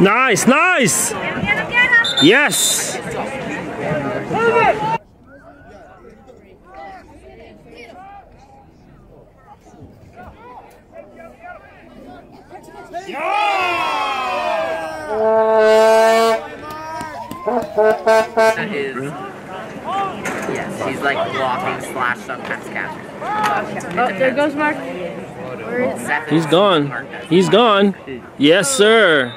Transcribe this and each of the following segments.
Nice, nice. Yes. That is. Yes, he's like blocking slash sometimes catching. Oh, there goes Mark. He's gone. He's gone. Yes, sir.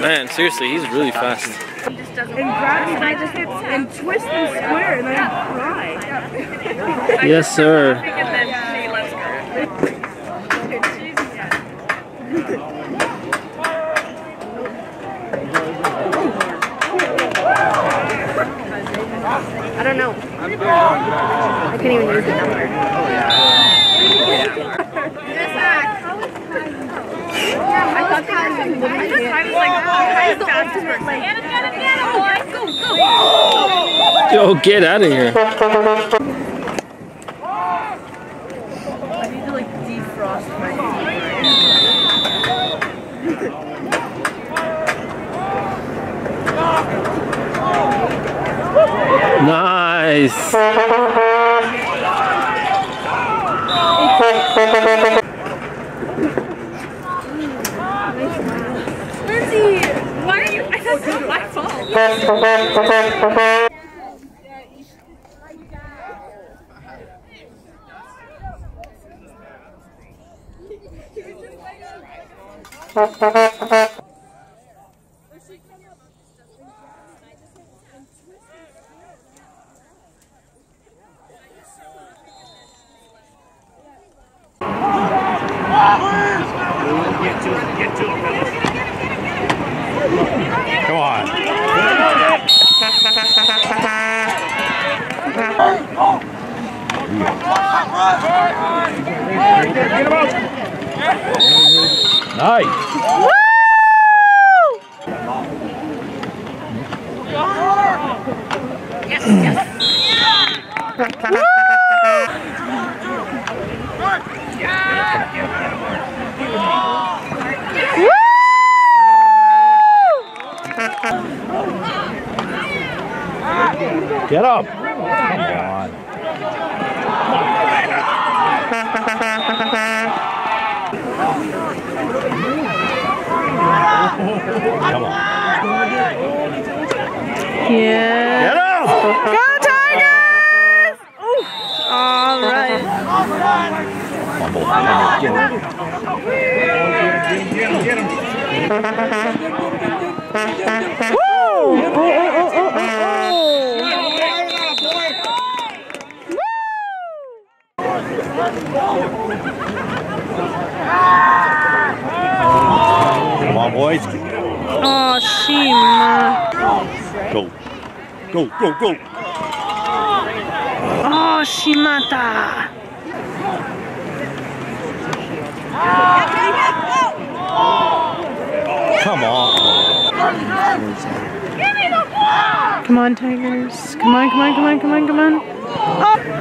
Man, seriously, he's really fast. And grab me by the hips and twist and square and then cry. Yes, sir. I don't know. Can't even use the number. I thought. Yo, get out of here. I need to like defrost my Nice. Lindsay, why are you? It was my fault. Come on. Nice. Get up. Come on. Come on. Yeah. Get up. Go Tigers! Ooh. All right. Fumble. Get him. Oh, oh, oh, oh, Come on, boys. Shima. Go. Go, go, go. Oh, Shimata. Come on. Come on, Tigers. Come on, come on, come on, come on, come on. Oh.